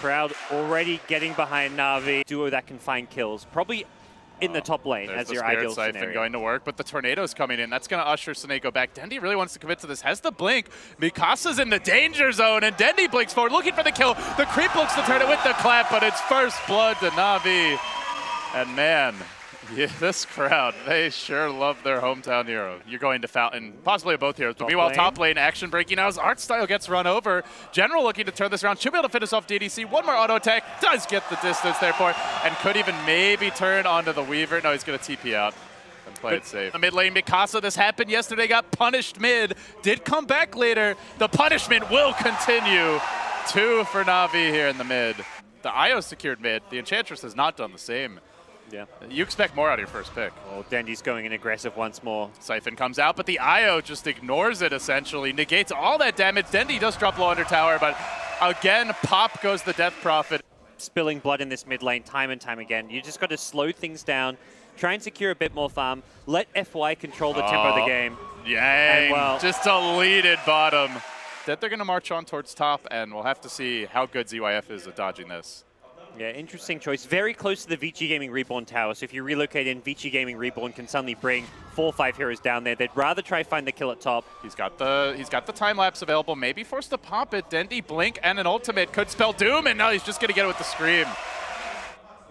crowd already getting behind Na'Vi. Duo that can find kills. Probably in the oh, top lane There's as the your ideal Siphon scenario. going to work, but the Tornado's coming in. That's going to usher Sonneiko back. Dendi really wants to commit to this. Has the blink. Mikasa's in the danger zone, and Dendi blinks forward, looking for the kill. The creep looks to turn it with the clap, but it's first blood to Navi. And man, yeah, this crowd, they sure love their hometown hero. You're going to Fountain, possibly both heroes. But Top meanwhile, lane. top lane action breaking out as Artstyle gets run over. General looking to turn this around. Should be able to finish off DDC. One more auto attack. Does get the distance there for it. And could even maybe turn onto the Weaver. No, he's going to TP out and play it safe. The mid lane, Mikasa, this happened yesterday, got punished mid. Did come back later. The punishment will continue. Two for Navi here in the mid. The Io secured mid. The Enchantress has not done the same. Yeah. You expect more out of your first pick. Well, Dendi's going in aggressive once more. Siphon comes out, but the Io just ignores it essentially, negates all that damage. Dendi does drop low under tower, but again, pop goes the Death Prophet. Spilling blood in this mid lane time and time again. You just got to slow things down, try and secure a bit more farm, let FY control the tempo of the Oh. game. Yang, well- just deleted bottom. That they're going to march on towards top, and we'll have to see how good ZYF is at dodging this. Yeah, interesting choice. Very close to the Vici Gaming Reborn tower. So if you relocate in, Vici Gaming Reborn can suddenly bring four or five heroes down there. They'd rather try find the kill at top. He's got the he's got the time lapse available. Maybe forced to pop it. Dendi blink and an ultimate could spell doom, and now he's just going to get it with the scream.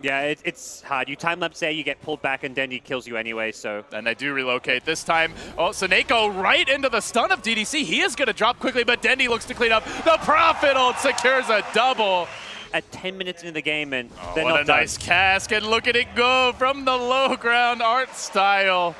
Yeah, it, it's hard. You time lapse there, you get pulled back, and Dendi kills you anyway. So And they do relocate this time. Oh, Sonneiko right into the stun of DDC. He is going to drop quickly, but Dendi looks to clean up. The Prophet ult secures a double. At 10 minutes into the game, and Oh, they're what not a done. nice cask, and look at it go from the low ground Artstyle.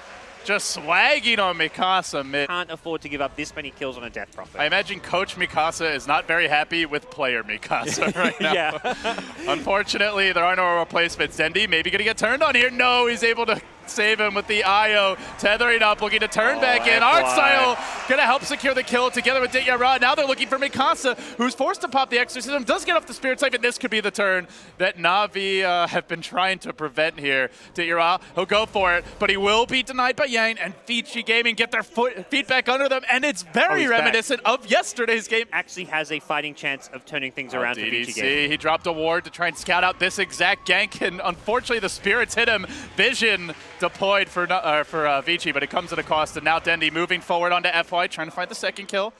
Just swagging on Mikasa mid. Can't afford to give up this many kills on a Death Prophet. I imagine Coach Mikasa is not very happy with player Mikasa right now. yeah. Unfortunately, there are no replacements. Dendi maybe going to get turned on here. No, he's able to save him with the IO. Tethering up, looking to turn Oh, back in. Artstyle going to help secure the kill together with Ditya Ra. Now they're looking for Mikasa, who's forced to pop the Exorcism. Does get off the Spirit Siphon. This could be the turn that Navi uh, have been trying to prevent here. Ditya Ra, he'll go for it, but he will be denied by Yang and Vici Gaming get their foot, feet back under them. And it's very back. reminiscent of yesterday's game. Actually has a fighting chance of turning things around for Vici DDC, Gaming. he dropped a ward to try and scout out this exact gank, and unfortunately the spirits hit him. Vision deployed for uh, for uh, Vici, but it comes at a cost. And now Dendi moving forward onto FY, trying to find the second kill.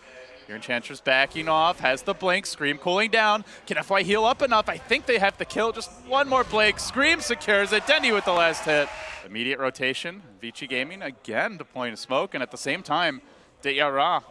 Your Enchantress backing off, has the blink, Scream cooling down. Can FY heal up enough? I think they have the kill. Just one more blink. Scream secures it. Dendi with the last hit. Immediate rotation. Vici Gaming again deploying smoke, and at the same time, Ditya Ra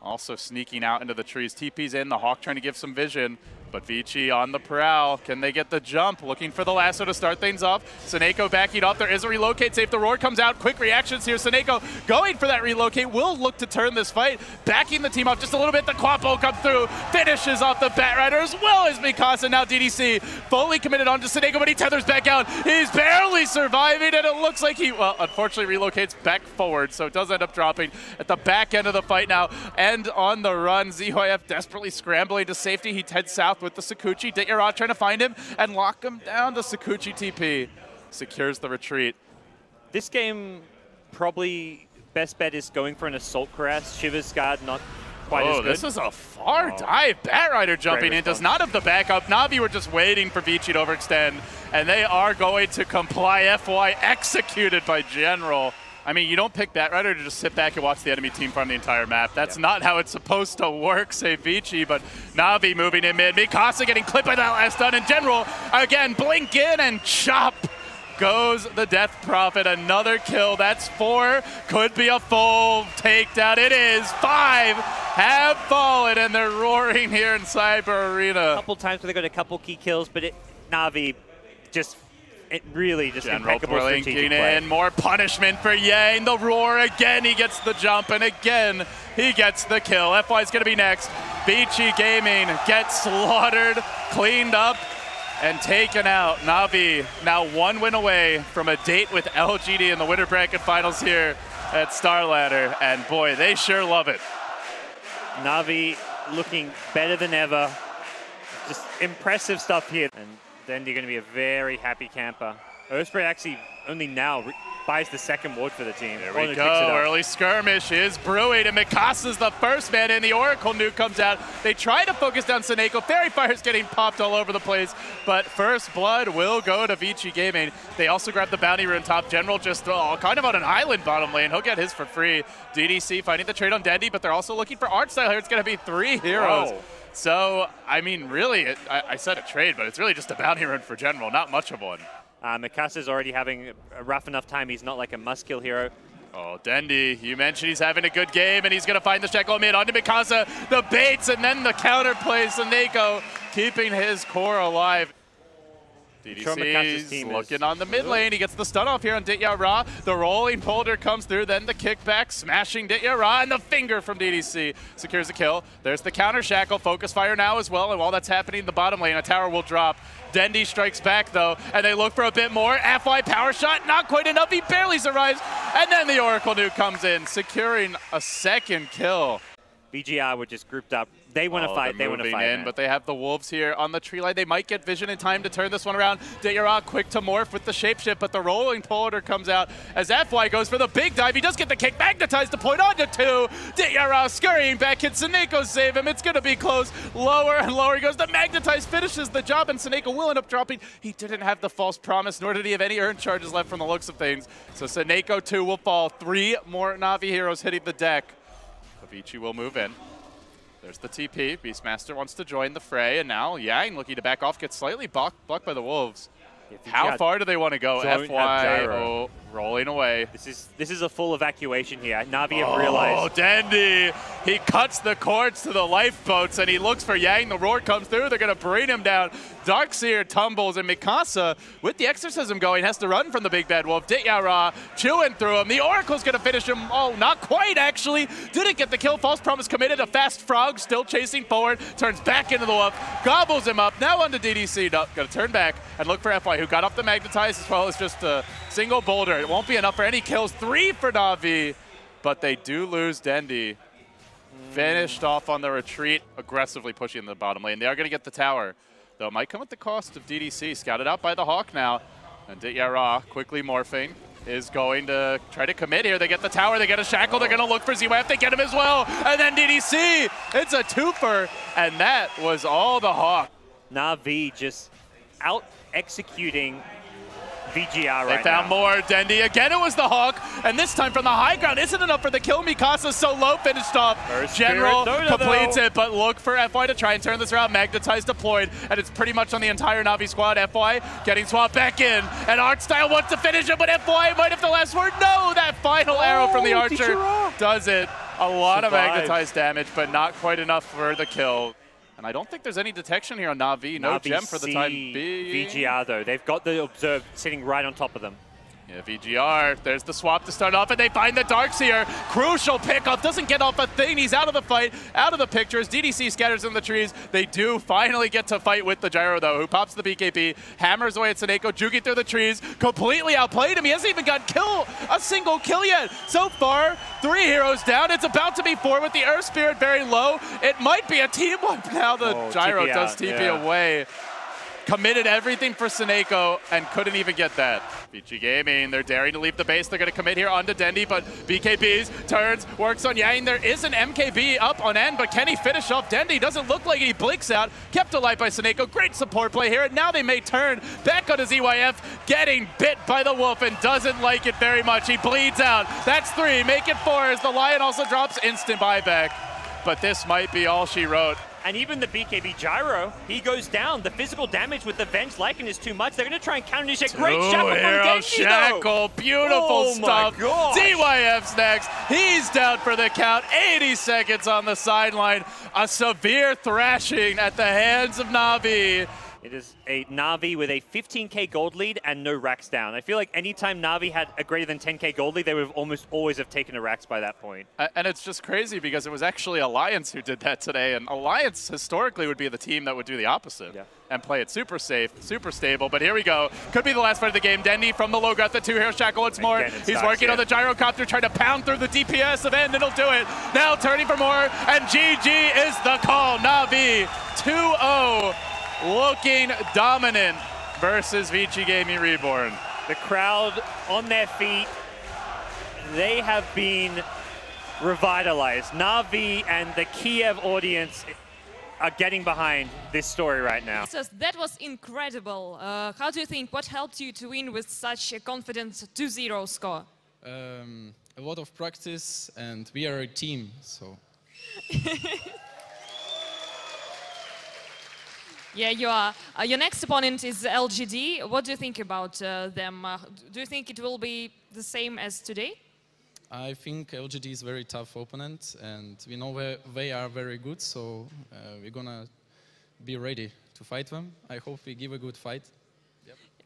also sneaking out into the trees. TP's in, the Hawk trying to give some vision. But Vici on the prowl. Can they get the jump? Looking for the lasso to start things off. Sonneiko backing off. There is a relocate safe. The roar comes out. Quick reactions here. Sonneiko going for that relocate. Will look to turn this fight. Backing the team off just a little bit. The Quapo come through. Finishes off the Batrider as well as Mikasa. Now DDC fully committed onto Sonneiko, but he tethers back out. He's barely surviving, and it looks like he, well, unfortunately relocates back forward, so it does end up dropping at the back end of the fight now. And on the run, ZYF desperately scrambling to safety. He heads south with the Sakuchi. Ditya Ra trying to find him and lock him down to Sakuchi TP. Secures the retreat. This game, probably best bet is going for an Assault Cuirass. Shiver's Guard not quite oh, as Oh, good. this is a far oh. dive. Batrider jumping in, does not have the backup. Navi were just waiting for Vici to overextend, and they are going to comply. FY executed by General. I mean, you don't pick Batrider to just sit back and watch the enemy team farm the entire map. That's not how it's supposed to work, say Vici, but Navi moving in mid. Mikasa getting clipped by that last stun, in General, again, blink in and chop goes the Death Prophet. Another kill. That's four. Could be a full takedown. It is. Five have fallen, and they're roaring here in Cyber Arena. A couple times where they got a couple key kills, but it, Navi just really just General impeccable strategic blinking play. in. More punishment for Yang. The roar again. He gets the jump, and again he gets the kill. FY is going to be next. Vici Gaming gets slaughtered, cleaned up, and taken out. Navi now one win away from a date with LGD in the winter bracket finals here at Star Ladder, and boy, they sure love it. Navi looking better than ever. Just impressive stuff here. And then you're going to be a very happy camper. Osprey actually only now buys the second ward for the team. There we no, picks it go. Early skirmish is brewing, and Mikasa's the first man in. The Oracle nuke comes out. They try to focus down Sonneiko. Faerie Fire's getting popped all over the place, but first blood will go to Vici Gaming. They also grab the bounty rune top. General just oh, kind of on an island bottom lane. He'll get his for free. DDC finding the trade on Dendi, but they're also looking for Artstyle here. It's going to be three heroes. Whoa. So, I mean, really, it, I, I said a trade, but it's really just a bounty rune for General, not much of one. Uh, Mikasa's already having a rough enough time. He's not like a must-kill hero. Oh, Dendi, you mentioned he's having a good game, and he's going to find the shackle mid onto Mikasa, the baits, and then the counter plays Sonneiko, keeping his core alive. DDC's is- looking on the mid lane. He gets the stun off here on Ditya Ra. The rolling boulder comes through, then the kickback, smashing Ditya Ra, and the finger from DDC secures the kill. There's the counter shackle. Focus fire now as well, and while that's happening in the bottom lane, a tower will drop. Dendi strikes back though, and they look for a bit more. FY power shot, not quite enough. He barely survives, and then the Oracle nuke comes in, securing a second kill. VGR were just grouped up. They want to Oh, fight. They want to fight. in, man. but they have the wolves here on the tree line. They might get vision in time to turn this one around. Ditya Ra quick to morph with the shapeshift, but the rolling pull comes out as FY goes for the big dive. He does get the kick, magnetized to point on to two. Ditya Ra scurrying back, can Sonneiko save him? It's going to be close. Lower and lower he goes. The magnetize finishes the job, and Sonneiko will end up dropping. He didn't have the false promise, nor did he have any earned charges left from the looks of things. So Sonneiko 2 will fall. Three more Navi heroes hitting the deck. Avicii will move in. There's the TP. Beastmaster wants to join the fray, and now Yang looking to back off, gets slightly blocked, blocked by the Wolves. How far do they want to go? FY rolling away. This is this is a full evacuation here. Navi have oh, realized. Oh, Dendi! He cuts the cords to the lifeboats and he looks for Yang. The roar comes through. They're going to bring him down. Darkseer tumbles and Mikasa, with the exorcism going, has to run from the big bad wolf. Ditya Ra chewing through him. The Oracle's going to finish him. Oh, not quite actually. Didn't get the kill. False promise committed. A fast frog still chasing forward. Turns back into the wolf. Gobbles him up. Now onto DDC. No, going to turn back and look for FY, who got off the magnetize as well as just a single boulder. It won't be enough for any kills. Three for Navi, but they do lose Dendi. Finished off on the retreat, aggressively pushing the bottom lane. They are going to get the tower, though it might come at the cost of DDC. Scouted out by the Hawk now. And Ditya Ra, quickly morphing, is going to try to commit here. They get the tower, they get a shackle, they're going to look for ZYF, they get him as well. And then DDC, it's a twofer, and that was all the Hawk. Navi just out executing VGR They right found now. more. Dendi again. It was the Hawk, and this time from the high ground isn't enough for the kill. Mikasa so low, finished off. First General Spirit completes it, but look for FY to try and turn this around. Magnetize deployed, and it's pretty much on the entire Navi squad. FY getting swapped back in, and Artstyle wants to finish it, but FY might have the last word. No, that final oh, arrow from the Oh, Archer does it. A lot of magnetized damage, but not quite enough for the kill. And I don't think there's any detection here on Navi. No Navi gem for the time being. VGR though, they've got the observe sitting right on top of them. Yeah, VGR, there's the swap to start off, and they find the Darkseer. Crucial pickup, doesn't get off a thing. He's out of the fight, out of the pictures. DDC scatters in the trees. They do finally get to fight with the Gyro, though, who pops the BKB, hammers away at Sonneiko, Jugi through the trees, completely outplayed him. He hasn't even got kill, a single kill yet. So far, three heroes down. It's about to be four with the Earth Spirit very low. It might be a team wipe now. The Oh, Gyro TP does TP yeah. away committed everything for Sonneiko and couldn't even get that. VG Gaming, they're daring to leave the base. They're going to commit here onto Dendi, but BKBs turns, works on Yang. There is an MKB up on end, but can he finish off Dendi? Doesn't look like he blinks out. Kept alive by Sonneiko. Great support play here. And now they may turn back onto ZYF, getting bit by the wolf and doesn't like it very much. He bleeds out. That's three. Make it four as the Lion also drops instant buyback. But this might be all she wrote. And even the BKB Gyro, he goes down. The physical damage with the Venge Lycan is too much. They're going to try and counter this. Great Ooh, shackle from Genji, though. shackle, beautiful Oh stuff. ZYF's next. He's down for the count. 80 seconds on the sideline. A severe thrashing at the hands of Navi. It is a Navi with a 15k gold lead and no racks down. I feel like anytime Navi had a greater than 10k gold lead, they would have almost always have taken a racks by that point. And it's just crazy because it was actually Alliance who did that today. And Alliance historically would be the team that would do the opposite Yeah. and play it super safe, super stable. But here we go. Could be the last fight of the game. Dendi from the low got the two-hair shackle once more. He's starts, working on the gyrocopter, trying to pound through the DPS of End, and he'll do it. Now turning for more, and GG is the call. Navi 2-0, looking dominant versus Vici Gaming Reborn. The crowd on their feet. They have been revitalized. Na'Vi and the Kiev audience are getting behind this story right now. So that was incredible. Uh, how do you think? What helped you to win with such a confident 2-0 score? Um, a lot of practice, and we are a team, so. Yeah, you are. Uh, your next opponent is LGD. What do you think about uh, them? Uh, do you think it will be the same as today? I think LGD is a very tough opponent, and we know they are very good, so uh, we're gonna be ready to fight them. I hope we give a good fight.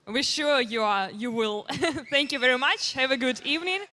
We're sure you are. You will. Thank you very much. Have a good evening.